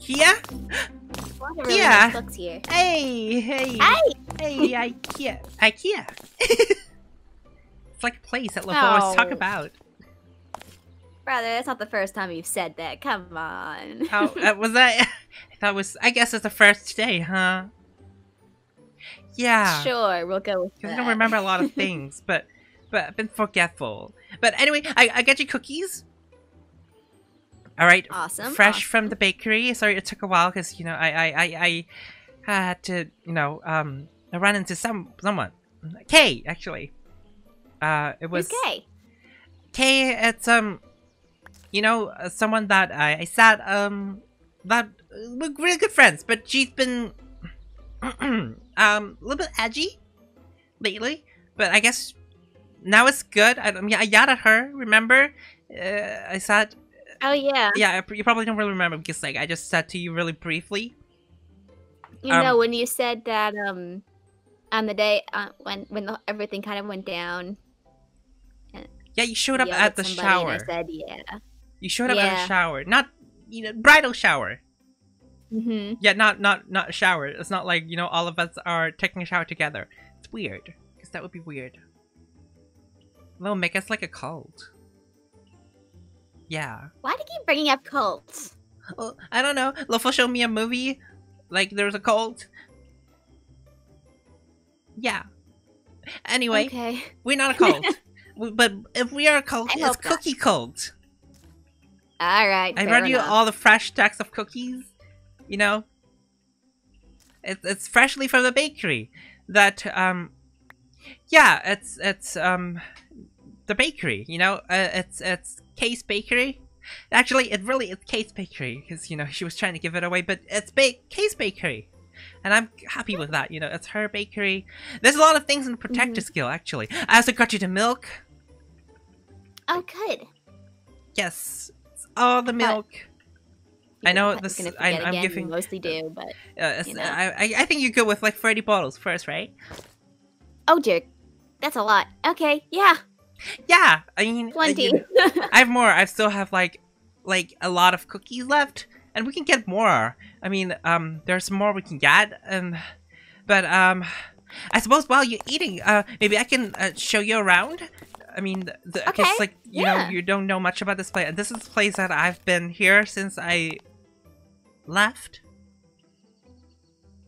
Kia? Really Yeah. nice looks here. Hey, hey, Hey! hey, IKEA, IKEA. it's like a place that Lofo always talk Oh. about. Brother, that's not the first time you've said that. Come on. How uh, was that? That was. I guess it's the first today, huh? Yeah. Sure, we'll go with that. I don't remember a lot of things, but but I've been forgetful. But anyway, I I got you cookies. All right, Awesome. fresh awesome. from the bakery. Sorry, it took a while because you know I I I I had to you know um I ran into some someone. Kay actually. Uh, it was Okay. Kay. It's um, you know, uh, someone that I I sat um that uh, we're really good friends, but she's been um a little bit edgy lately. But I guess now it's good. I, I mean, I yelled at her. Remember? Uh, I said Oh yeah. yeah, you probably don't really remember because like I just said to you really briefly. You um, know when you said that um on the day uh, when when the, everything kind of went down. Yeah, you showed up at the shower. I said yeah. You showed up at the shower, not you know bridal shower. Mm -hmm. Yeah, not not not shower. It's not like you know all of us are taking a shower together. It's weird because that would be weird. They'll make us like a cult. Yeah. Why do you keep bringing up cults? Well, I don't know. Lofo showed me a movie. Like there's a cult. Yeah. Anyway, Okay. we're not a cult. But if we are a cult, I it's not. cookie cult. All right. I brought you all the fresh stacks of cookies. You know, it's it's freshly from the bakery. That um, yeah, it's it's um, the bakery. You know, uh, it's it's Kay's Bakery. Actually, it really is Kay's Bakery because you know she was trying to give it away, but it's ba- Kay's Bakery, and I'm happy with that. You know, it's her bakery. There's a lot of things in the protector Mm-hmm. skill. Actually, I also got you the milk. Oh, good. Yes, it's all the milk. I know I'm this- I, you giving- mostly do, but Uh, You know. I, I I think you go with like 30 bottles first, right? oh dear, that's a lot. Okay, yeah, Yeah, I mean, plenty. you- I have more. I still have like like a lot of cookies left, and we can get more. I mean, um, there's more we can get, um, but um, I suppose while you're eating, uh, maybe I can uh, show you around. I mean, the, the, I guess, Okay, like you know, you don't know much about this place, and this is a place that I've been here since I left.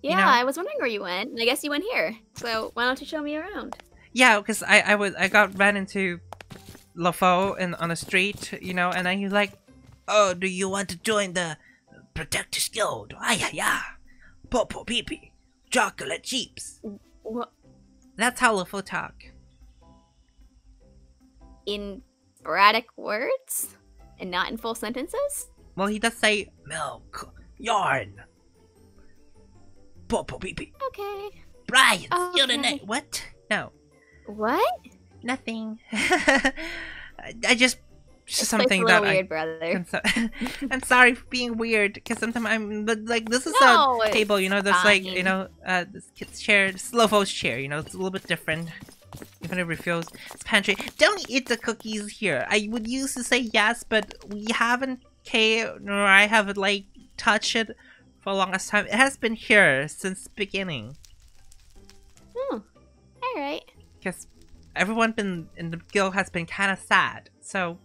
yeah, know- I was wondering where you went. and I guess you went here. So why don't you show me around? Yeah, because I, I was I got ran into Lofo in on the street, you know, and then he's like, "Oh, do you want to join the Protectors Guild? Ah yeah yeah, popo pee pee, chocolate chips." What That's how Lofo talk. in sporadic words and not in full sentences? Well, he does say milk, yarn, popo pee pee. Okay. Brian, you're the Okay. name. What? No, What? nothing. I, just place something that little I weird, brother. I'm, I'm sorry for being weird because sometimes I'm but like this is No, a table you know there's like you know uh this kid's chair Slovo's chair you know it's a little bit different even if it feels it's pantry don't eat the cookies here I would used to say yes but we haven't Kay nor I haven't like touched it for the longest time it has been here since the beginning. Because everyone been in the guild has been kind of sad so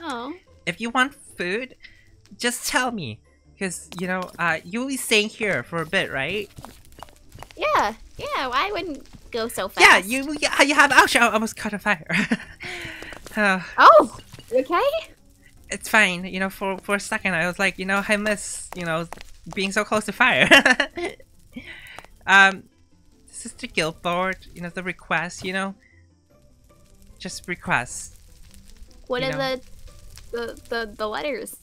Oh. if you want food, just tell me. Because, you know, uh, you'll be staying here for a bit, right? Yeah. Yeah. Why wouldn't go so fast? Yeah, you yeah, you have. Ouch, I almost caught a fire. uh, Oh. Okay. it's fine. You know, for, for a second, I was like, you know, I miss, you know, being so close to fire. um, this is the guild you know, the request, you know. Just request. What are know. the, the the the letters?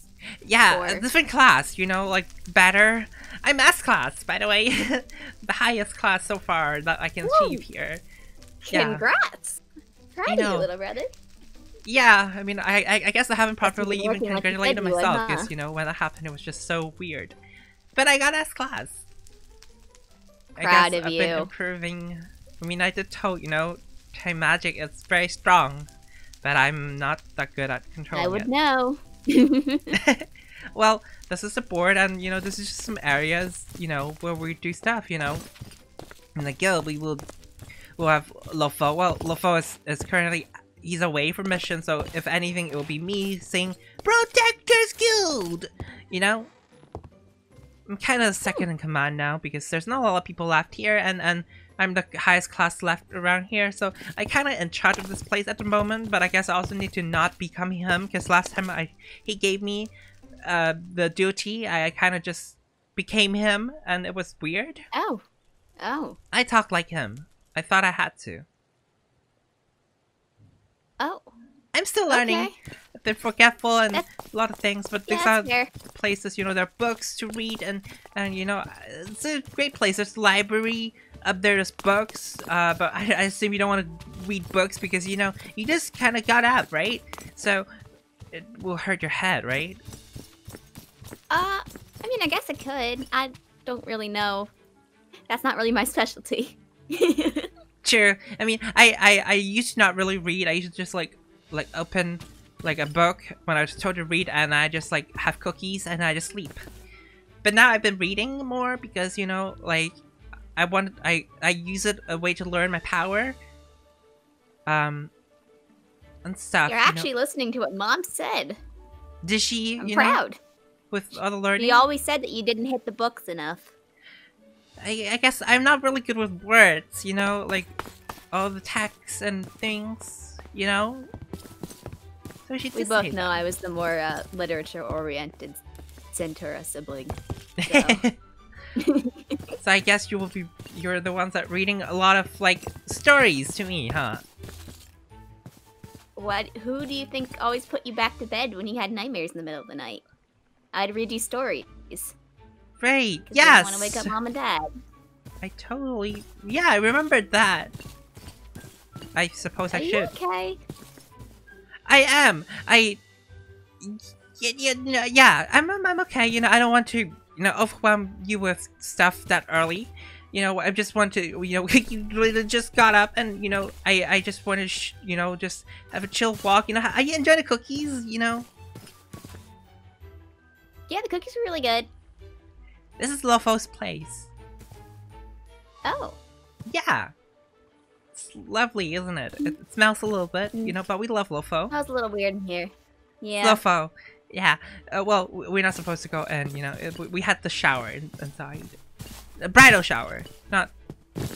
Yeah, different class, you know, like better. I'm S class, by the way. the highest class so far that I can Woo. achieve here. Yeah. Congrats. Proud of you, little brother. Yeah, I mean, I I, I guess I haven't properly even like congratulated you myself huh? because you know when that happened, it was just so weird. But I got S class. I Proud guess of I've you. been improving. I mean, I did told you know, time magic is very strong, but I'm not that good at controlling it. I would it. know. well, this is the board, and you know, this is just some areas, you know, where we do stuff, you know. In the guild, we will, we'll have Lofo. Well, Lofo is, is currently, he's away from mission, so if anything, it will be me saying, Protectors Guild! You know? I'm kind of second in command now, because there's not a lot of people left here, and, and I'm the highest class left around here, so I kind of in charge of this place at the moment, but I guess I also need to not become him, because last time I he gave me uh, the duty, I, I kind of just became him, and it was weird. Oh. Oh. I talk like him. I thought I had to. Oh. I'm still learning. Okay. They're forgetful and That's- a lot of things, but Yeah, these are fair. places, you know, there are books to read and, and you know, it's a great place. There's library, up there there's books, uh, but I, I assume you don't want to read books because, you know, you just kind of got out, right? So, it will hurt your head, right? Uh, I mean, I guess it could. I don't really know. That's not really my specialty. Sure. I mean, I, I, I used to not really read. I used to just, like, like open, like, a book when I was told to read and I just, like, have cookies and I just sleep. But now I've been reading more because, you know, like, I want, I, I use it a way to learn my power. Um, and stuff. You're you know. actually listening to what mom said. Did she, I'm you know, proud. with all the learning? You always said that you didn't hit the books enough. I, I guess I'm not really good with words, you know, like all the texts and things, you know. So she We both know I was the more uh, literature-oriented Centura sibling. that. so I guess you will be you're the ones that reading a lot of like stories to me, huh? What? Who do you think always put you back to bed when you had nightmares in the middle of the night? I'd read you stories. Great. Yes. want to wake up mom and dad. I totally. Yeah, I remembered that. I suppose Are I you should. okay? I am. I. Yeah, yeah, yeah. I'm, I'm, okay. You know, I don't want to, you know, overwhelm you with stuff that early. You know, I just want to, you know, you literally just got up, and you know, I, I just want to, sh- you know, just have a chill walk. You know, I enjoy the cookies. You know, Yeah, the cookies were really good. this is Lofo's place. Oh, Yeah, it's lovely, isn't it? It, smells a little bit, you know, but we love Lofo. that was a little weird in here. Yeah. Lofo. Yeah. Uh, well, we're not supposed to go in, you know. It, we- had the shower in, inside. A bridal shower, not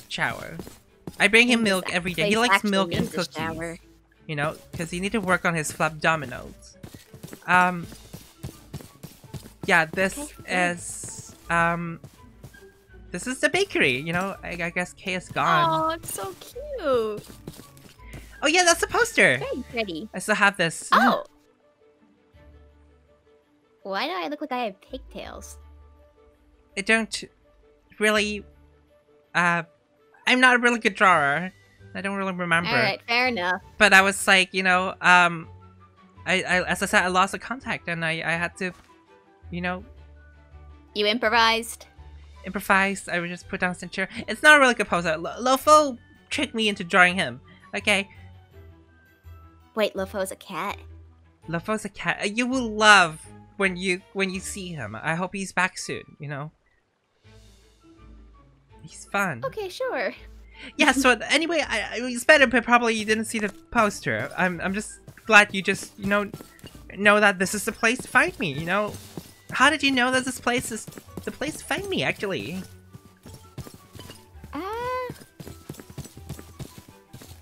shower. I bring him milk every day. He likes milk and cookies. shower. You know, because he need to work on his abdominals. Um. Yeah, this Okay, is um. This is the bakery. You know, I, I guess Kay is gone. Oh, it's so cute. Oh yeah, that's the poster. Very pretty. I still have this. Oh. Why do I look like I have pigtails? I don't really. Uh, I'm not a really good drawer. I don't really remember. All right, fair enough. But I was like, you know, um, I, I as I said, I lost the contact, and I, I had to, you know, You improvised. Improvise. I would just put down Centura. It's not a really good pose. Lo- Lofo tricked me into drawing him. Okay, Wait, Lofo's a cat. Lofo's a cat. You will love when you when you see him. I hope he's back soon. You know, he's fun. Okay, sure. yeah so anyway I, I it's better but probably you didn't see the poster i'm i'm just glad you just you know know that this is the place to find me you know how did you know that this place is the place to find me actually Uh,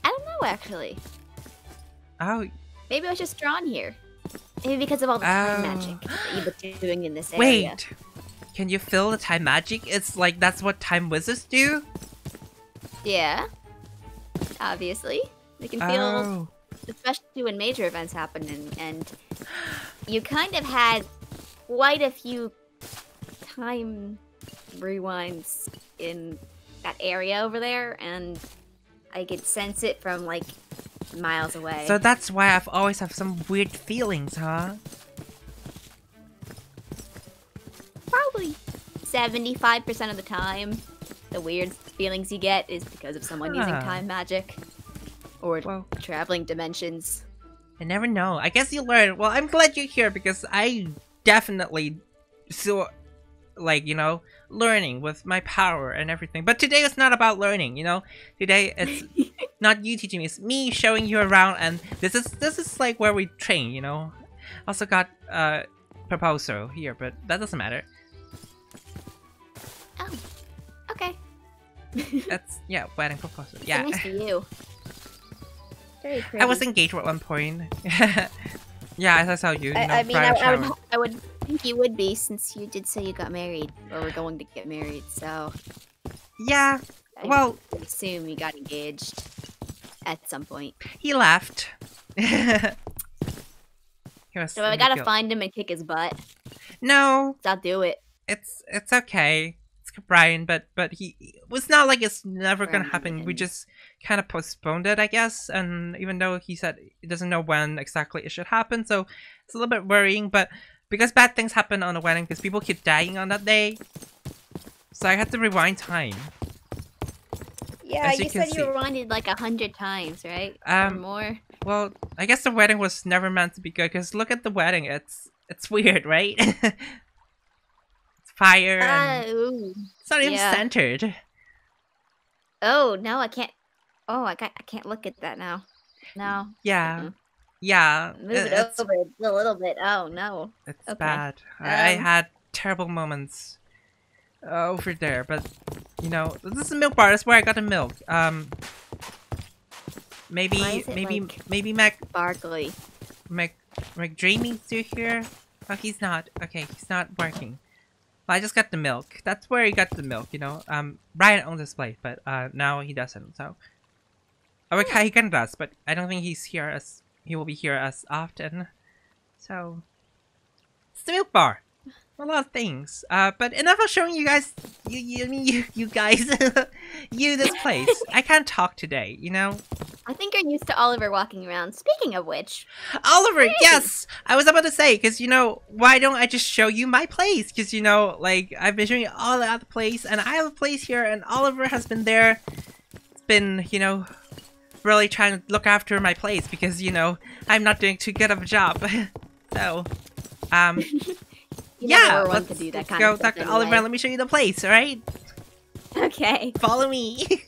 I don't know actually. oh Maybe I was just drawn here. Maybe because of all the time Oh. magic that you've been doing in this area. wait can you feel the time magic it's like that's what time wizards do Yeah. Obviously. They can feel, oh especially when major events happen, and, and you kind of had quite a few time rewinds in that area over there, and I could sense it from like miles away. so that's why i've always have some weird feelings huh probably 75% of the time, the weird feelings you get is because of someone using time magic or well traveling dimensions. I never know. I guess you learn. Well, I'm glad you're here because I definitely so like you know learning with my power and everything. But today it's not about learning you know? Today it's not you teaching me it's me showing you around and this is this is like where we train you know? Also got uh proposal here but that doesn't matter. Oh, okay. that's yeah wedding proposal So yeah. nice to you. I was engaged at one point yeah i saw you, I, I mean, I, I would, I would think you would be since you did say you got married or were going to get married. So yeah I well assume you got engaged at some point. he left he So I gotta field. find him and kick his butt. no I'll do it. it's it's okay. It's Brian, but but he it was not like it's never gonna happen. We just kind of postponed it, I guess. And even though he said he doesn't know when exactly it should happen, so it's a little bit worrying. But because bad things happen on a wedding, because people keep dying on that day, so I had to rewind time. Yeah, As you you, said see. you rewinded like a hundred times, right? or Um, more. well, I guess the wedding was never meant to be good. Because look at the wedding. It's it's weird, right? it's fire. and Uh, ooh. it's not even yeah. centered. Oh no, I can't. Oh, I can't. I can't look at that now. No, Yeah. Mm-mm. Yeah. move it- it over a little bit. Oh no. It's Okay. bad. I, I Um, had terrible moments uh, over there, but you know, this is a milk bar. That's where I got the milk. Um, maybe, Why is it, maybe, like- maybe Mac, Barkley. Mac, McDreamy's still here. Oh, he's not. Okay, he's not working. Well, I just got the milk. That's where he got the milk. You know, um, Brian owns this place, but uh, now he doesn't. So, oh, okay, he kind of does, but I don't think he's here as he will be here as often. So, it's the milk bar. A lot of things. Uh, but enough of showing you guys. You, you, I mean, you, you guys, you this place. I can't talk today. You know, I think you're used to Oliver walking around. Speaking of which, Oliver. Yes, I was about to say because you know why don't I just show you my place? Because you know, like I've been showing you all the other place, and I have a place here, and Oliver has been there. It's been you know really trying to look after my place because you know I'm not doing too good of a job. so, um. yeah, never were one let's, to do that let's kind go talk to Oliver. Let me show you the place. All right, Okay. follow me.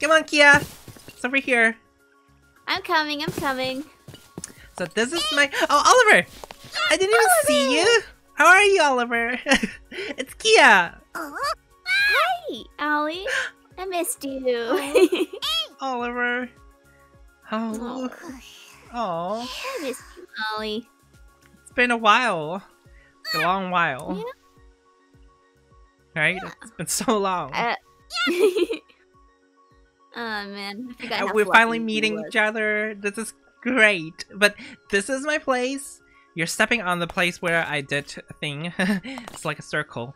Come on, Kia. It's over here. I'm coming. I'm coming. So this is my. Oh, Oliver! I didn't even see you. How are you, Oliver? it's Kia. Hi, Ollie. I missed you. Oliver. Oh, oh, I missed you, Ollie. it's been a while. A long while. Yeah. Right? It's been so long. Uh, oh man, we're finally meeting each other. This is great. But this is my place. You're stepping on the place where I did a thing. it's like a circle.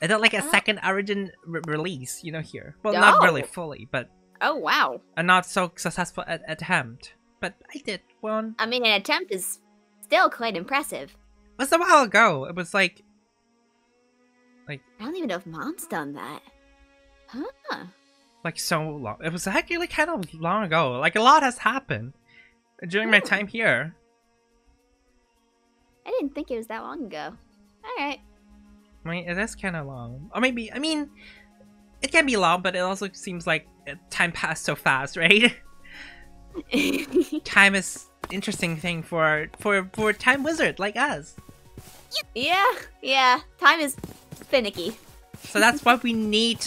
I did like a Oh. second origin re- release, you know, here. Well, not really Oh. fully, but Oh wow. a not so successful at- attempt. But I did one. I mean, an attempt is still quite impressive. It was a while ago. It was like Like... I don't even know if Mom's done that. Huh? like so long. It was actually kind of long ago. Like a lot has happened during my Oh. time here. I didn't think it was that long ago. All right. I mean, it is kind of long. Or maybe, I mean, it can be long, but it also seems like uh, time passed so fast, right? time is interesting thing for for for time wizard like us. yeah, yeah. Time is finicky. So that's why we need,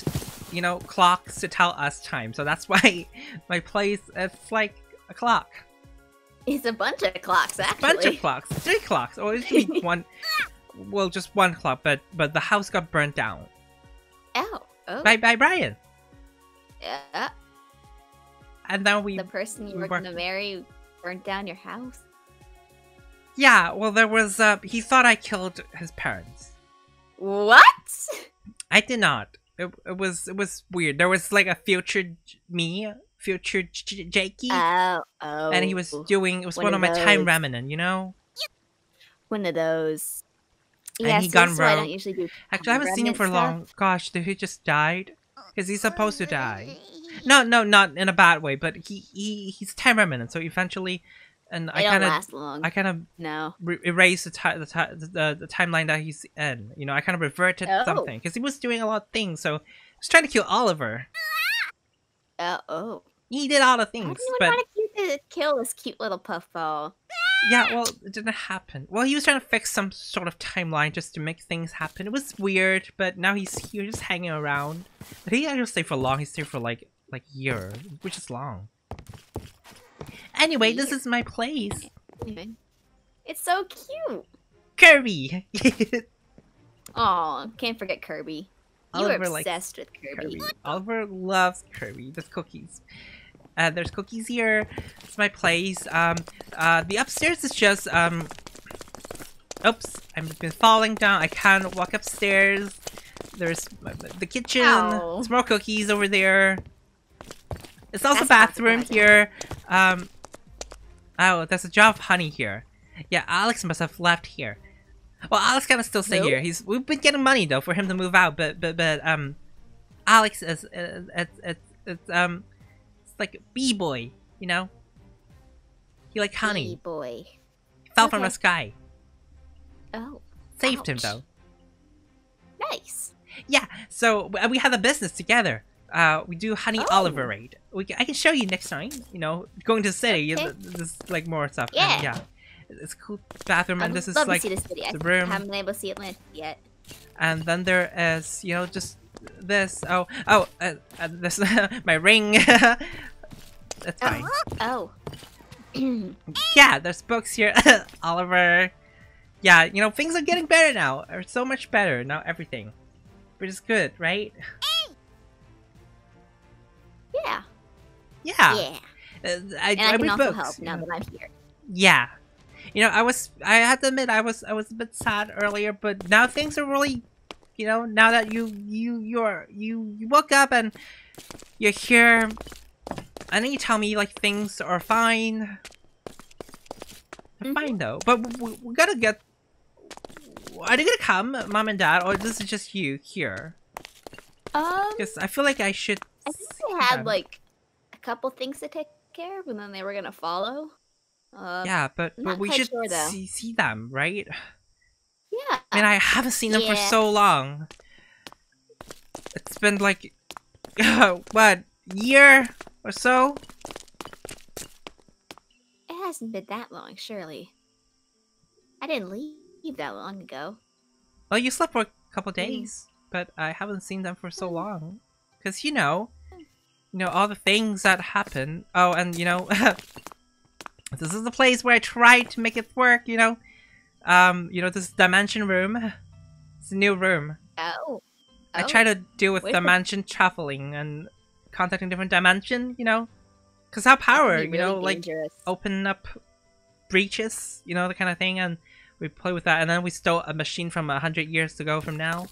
you know, clocks to tell us time. So that's why my place it's like a clock, It's a bunch of clocks, a actually. bunch of clocks, three clocks, or it should be one. Well, just one clock, but but the house got burnt down Oh, oh. by by Brian, Yeah. and then we The person you we were were- gonna marry burnt down your house. Yeah, well, there was. Uh, he thought I killed his parents. What? I did not. It, it was it was weird. There was like a future me, future J- Jakey, Oh, oh. and he was doing. It was one one, of of my time remnant, you know. one of those. And Yeah, he so gone is I don't usually do. Actually, I haven't seen him for stuff. long. Gosh, did he just died? because he's supposed to die. No, no, not in a bad way, but he, he he's time remnant, so eventually, and They I kind of. I kind of No. re- erased the, ti- the, ti- the the timeline that he's in. You know, I kind of reverted Oh. something because he was doing a lot of things. So I was trying to kill Oliver. Uh, oh. He did all the things, you but want to kill this cute little puffball? yeah, well, it didn't happen. Well, he was trying to fix some sort of timeline just to make things happen. It was weird, but now he's here just hanging around. But he actually stay for long. He stayed for like like a year, which is long. Anyway, this is my place, Anyway. It's so cute. Kirby. Oh, can't forget Kirby. You Oliver were obsessed with Kirby. Kirby. Oliver loves Kirby. There's cookies. Uh, there's cookies here. It's my place. Um, uh, the upstairs is just um. Oops, I've been falling down. I can't walk upstairs. There's the kitchen. Ow. There's more cookies over there. It's also That's bathroom here. Um. Oh, there's a jar of honey here. Yeah, Alex must have left here. Well, Alex kind of still stay Who? here. He's we've been getting money though for him to move out, but but but um, Alex is it's it's it's um, like b boy, you know. He like honey Hey, boy. He fell from the sky. Oh, Saved him though. nice. Yeah. So we have a business together. Uh, we do honey Oh. Oliver raid. We ca- I can show you next time. You know, going to the city. Okay. th- There's like more stuff. And, Yeah. yeah. It's a cool bathroom, and this is like to see this city. I the room. haven't been able to see it yet. and then there is you know just this. Oh oh uh, uh, this my ring. That's fine. Oh. yeah there's books here. Oliver. Yeah you know things are getting better now. Are so much better. Now everything. Which is good right? Yeah. yeah, Yeah. Uh, I, And I I can also books, help now know. that I'm here. yeah. You know i was i had to admit i was i was a bit sad earlier but now things are really you know now that you you you're you you woke up and you're here and then you tell me like things are fine. They're fine though but we, we gotta get are they gonna come mom and dad or this is just you here? Um, because i feel like i should I think they had them. like a couple things to take care of, and then they were gonna follow. Uh, yeah but but we should sure, see see them right Yeah. I mean, I haven't seen them for so long. It's been like, what, year or so? It hasn't been that long, surely. I didn't leave that long ago. Well, you slept for a couple Mm. days, but I haven't seen them for so long. Cause you know, you know all the things that happen. Oh, and you know, this is the place where I tried to make it work. You know, um, you know this dimension room. It's a new room. Oh. I Oh. try to deal with Wait for- dimension traveling and contacting different dimension. You know, cause how That power, be you really know, like open up breaches, you know, the kind of thing, and we play with that. And then we stole a machine from a hundred years ago from now.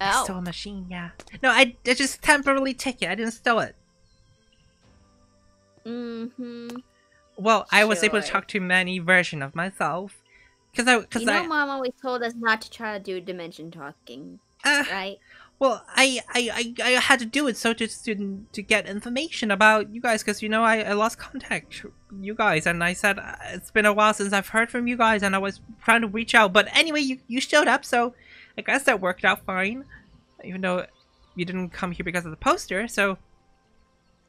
I Oh. stole a machine, yeah. No, I, I just temporarily took it. I didn't steal it. Mm-hmm. Well, I was able to talk to many version of myself, cause I, cause You know, I, Mom always told us not to try to do dimension talking, uh, right? well, I, I, I, I had to do it so just to to get information about you guys, cause you know I, I lost contact you guys, and I said uh, it's been a while since I've heard from you guys, and I was trying to reach out, but anyway, you you showed up, so I guess that worked out fine, even though you didn't come here because of the poster, so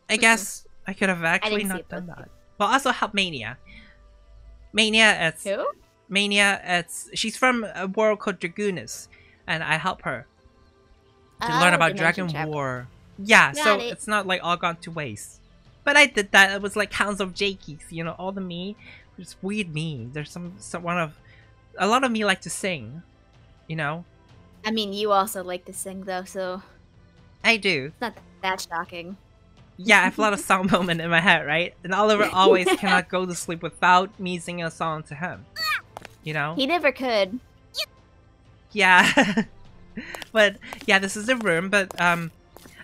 I guess I could have actually not done that. Well, also help Mania. Mania, it's Who? Mania, it's she's from a world called Dragoonus, and I help her to ah, learn Oh, about Dragon. War. Yeah, Got so it. it's not like all gone to waste. But I did that. It was like Hounds of Jakey's, you know, all the me, just weird me. There's some, some one of, a lot of me like to sing, you know. I mean, you also like to sing though, so I do. it's not that shocking. Yeah, I have a lot of song moment in my head, right? And Oliver always cannot go to sleep without me singing a song to him. You know? He never could. Yeah. but yeah, this is the room, but um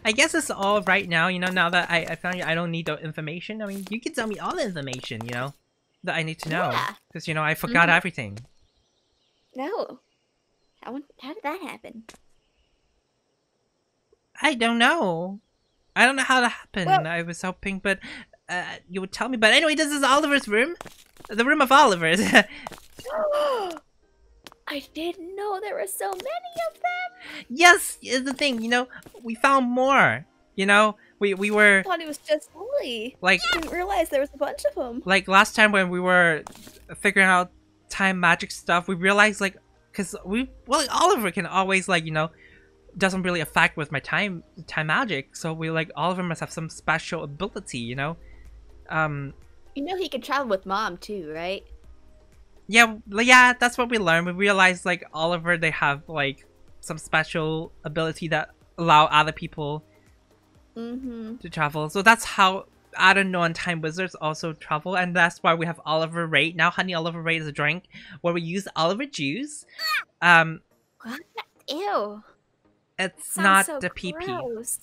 I guess it's all right now, you know, now that I, I found you I don't need the information. I mean you can tell me all the information, you know, that I need to know. Yeah. Because you know, I forgot Mhm. everything. No. How, how did that happen? I don't know. I don't know how that happened. Well- I was hoping, but uh, you would tell me. But anyway, this is Oliver's room. The room of Oliver's. I didn't know there were so many of them. yes, is the thing. You know, we found more. You know, we we were I thought it was just Holly. like I didn't realize there was a bunch of them. like last time when we were figuring out time magic stuff, we realized like because we well Oliver can always like you know doesn't really affect with my time time magic, so we like Oliver must have some special ability, you know. Um, You know he can travel with mom too, right? Yeah, yeah, that's what we learned. We realized like Oliver they have like some special ability that allow other people Mm-hmm. to travel. So that's how other non-time wizards also travel, and that's why we have Oliver Raid. Now Honey Oliver Raid is a drink where we use Oliver juice. Um, What? Ew. it's not so the PP. gross.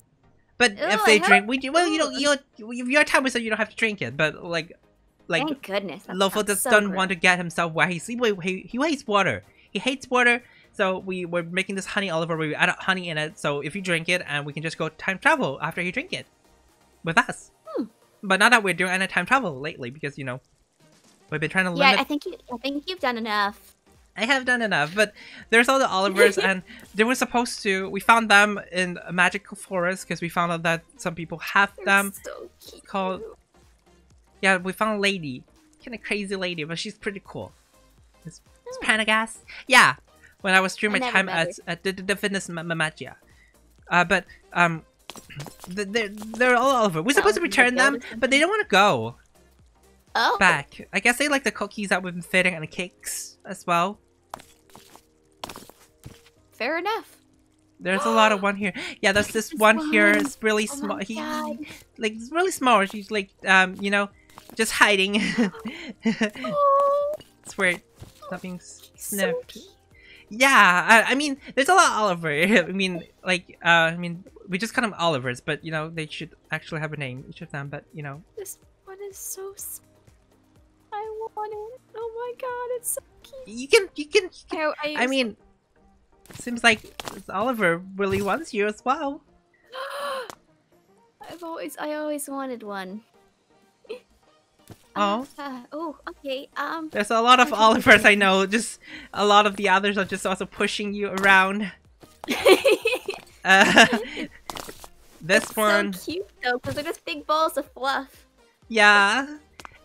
But Ew, if they drink, we do. Well, you know, Ew. you know, if you're a time wizard, you don't have to drink it. But like, like Thank goodness. Lofo just so doesn't want to get himself where he sleep. He, he hates water. He hates water. So we were making this honey Oliver where we add honey in it. So if you drink it, and we can just go time travel after you drink it with us. Hmm. But not that we're doing any time travel lately because you know we've been trying to Yeah. I think you. I think you've done enough. I have done enough, but there's all the Olivers, and they were supposed to. We found them in a magical forest because we found out that some people have They're them. so cute. called- Yeah, we found a lady, kind of crazy lady, but she's pretty cool. It's, it's Oh. Panagas. Yeah, when I was during my time at, at the, the fitness ma- magia. Uh, but um, they're they're all over. We're supposed to return them, but they don't want to go Oh. back. I guess they like the cookies that we've been fitting and the cakes as well. Fair enough. There's a lot of one here. Yeah, there's this one here. It's really Oh small. He, like it's really small. She's like um, you know, just hiding. It's weird. Nothing's so sniffed. cute. Yeah, I, I mean, there's a lot of Oliver. I mean, like, uh, I mean, we just call them Olivers, but you know, they should actually have a name, each of them. But you know, This one is so. I want it. Oh my god, it's so cute. you can, you can. I, I, I mean, seems like Oliver really wants you as well. I've always, I always wanted one. Oh. Uh, oh, okay. Um. There's a lot of. Olivers I know. Just a lot of the others are just also pushing you around. Uh, this one, So cute though, because they're just big balls of fluff. yeah,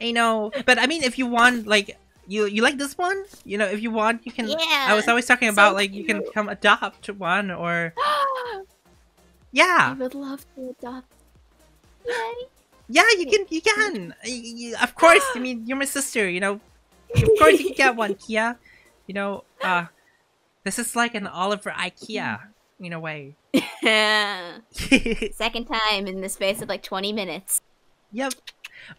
I know. But I mean, if you want, like, you you like this one, you know, if you want, you can. Yeah. I was always talking so about like you can come adopt one or yeah. I would love to adopt. Yay! Yeah, you can, you can. Y- y- Of course, I mean, you're my sister, you know. Of course, you can get one, Kia. You know, uh, this is like an Oliver IKEA in a way. Yeah. Second time in the space of like 20 minutes. Yep.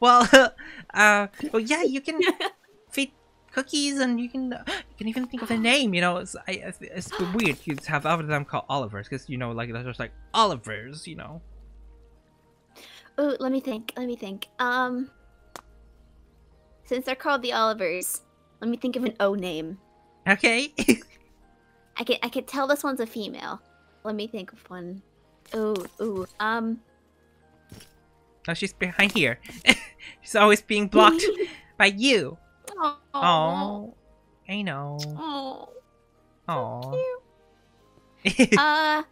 Well, uh, well, yeah, you can feed cookies, and you can you can even think of a name. You know, it's I, it's, it's weird you have other them called Olivers because you know, like they're just like Olivers. You know. Ooh, let me think. Let me think. Um, since they're called the Olivers, let me think of an O name. Okay. I can I can tell this one's a female. Let me think of one. Ooh, ooh. Um. now she's behind here. she's always being blocked by you. Oh. Oh, I know. Oh. Oh. Uh.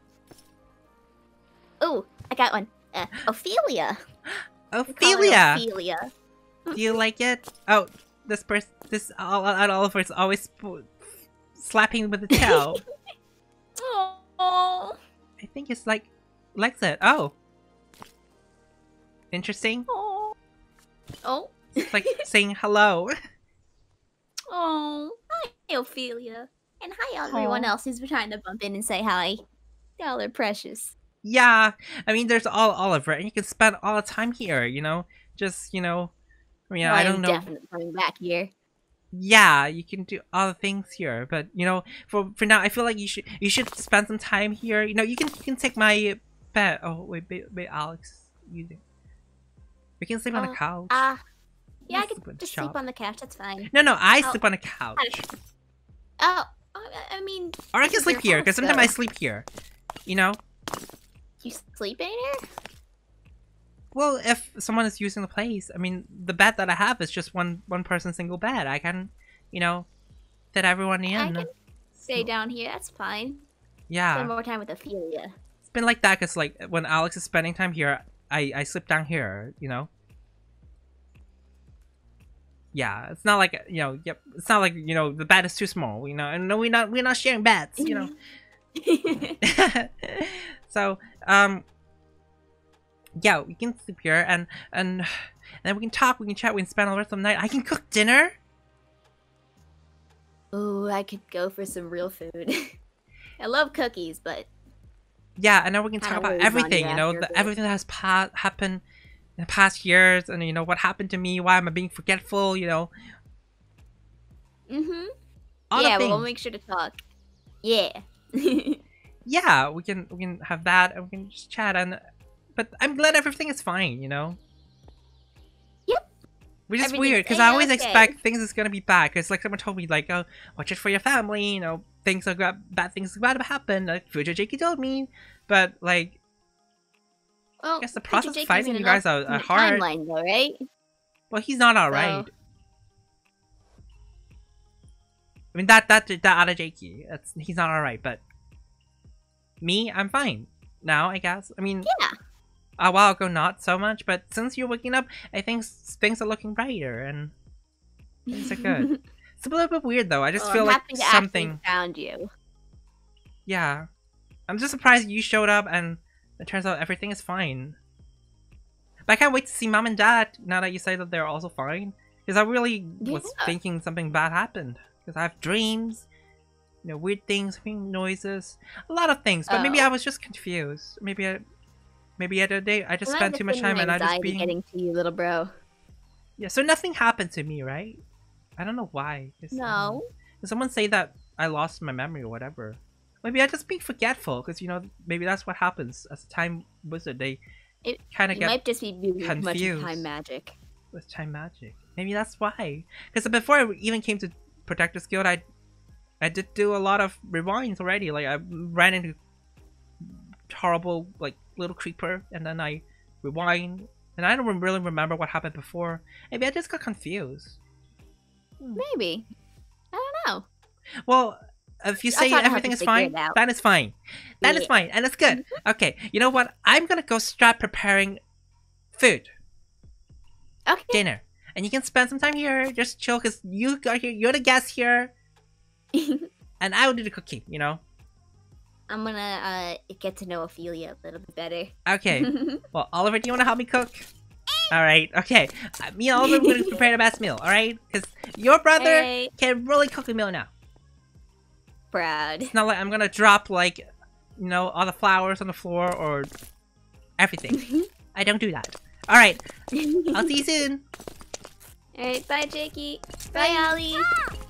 Ooh, I got one. Uh, Ophelia. We call her Ophelia. Ophelia. Do you like it? Oh, this person, this all out Oliver is always sp- slapping with the tail. Oh. I think it's like likes it. Oh, interesting. Oh. Oh. It's like saying hello. Oh. Hi, Ophelia. And hi, everyone Aw. else who's been trying to bump in and say hi. Y'all are precious. Yeah, I mean, there's all Oliver, and you can spend all the time here. You know, just you know, I mean, Well, I don't I'm know. definitely coming back here. Yeah, you can do all the things here, but you know, for for now, I feel like you should you should spend some time here. You know, you can you can take my bed. Oh wait, wait, wait Alex, you. We can sleep on the Oh, couch. Ah. yeah, I sleep just shop. sleep on the couch. That's fine. no, no, I oh, sleep on the couch, Oh, I I mean, or I can sleep here because sometimes I sleep here. You know. You sleeping in here? Well, if someone is using the place, I mean, the bed that I have is just one one person single bed. I can, you know, fit everyone in. I can stay down here. That's fine. yeah, Spend more time with Ophelia. it's been like that because like when Alex is spending time here, I I slip down here. You know. Yeah, it's not like you know. Yep, it's not like you know the bed is too small. You know, and no, we're not we're not sharing beds. You know. so um yeah we can sleep here and and then we can talk we can chat we can spend all the rest of the night i can cook dinner Ooh, I could go for some real food. I love cookies, but yeah and then we can talk about everything you know the, everything that has pa- happened in the past years and you know what happened to me why am i being forgetful you know mm-hmm. all yeah, well, we'll make sure to talk. Yeah. yeah we can we can have that and we can just chat and but i'm glad everything is fine you know Yep. which is weird because i always A-okay. expect things is gonna be bad because like someone told me like oh watch it for your family you know things are got bad things are about to happen like future jakey told me but like well, I guess the process of finding you guys are, are hard Timeline, though, right? well he's not alright i mean that that that other jakey that's he's not alright but me i'm fine now i guess i mean Yeah. a while ago not so much but since you're waking up i think things are looking brighter and Things are good. it's a little bit weird though i just Well, feel I'm like happy to something found you. yeah i'm just surprised you showed up and it turns out everything is fine but i can't wait to see mom and dad now that you say that they're also fine because i really was thinking something bad happened because i have dreams you know weird things noises a lot of things but maybe Oh. i was just confused maybe i maybe the other day i just Well, spent too much time and i just being getting to you, little bro. yeah so nothing happened to me right i don't know why. No. Did someone say that I lost my memory or whatever? Maybe I just being forgetful because you know maybe that's what happens as a time wizard. They It- kind of get might just be too much confused. time magic. with time magic. Maybe that's why. Because before I even came to Protector's Guild, I I did do a lot of rewinds already. Like I ran into horrible like little creeper, and then I rewind, and I don't really remember what happened before. Maybe I just got confused. Hmm. Maybe. I don't know. Well, if you say try to help everything is fine, that is fine. That is Yeah. fine, and it's good. Mm-hmm. Okay, you know what? I'm gonna go start preparing food, Okay. dinner, and you can spend some time here, just chill, cause you got here. You're the guest here, and I will do the cooking. You know? I'm gonna uh get to know Ophelia a little bit better. Okay. well, Oliver, do you want to help me cook? All right. Okay. Uh, me and Oliver are gonna prepare the best meal. All right? Cause your brother Hey, can really cook a meal now. proud. It's not like I'm gonna drop like, you know, all the flowers on the floor or everything. I don't do that. All right. I'll see you soon. Alright, bye, Jakey. Bye, Ollie.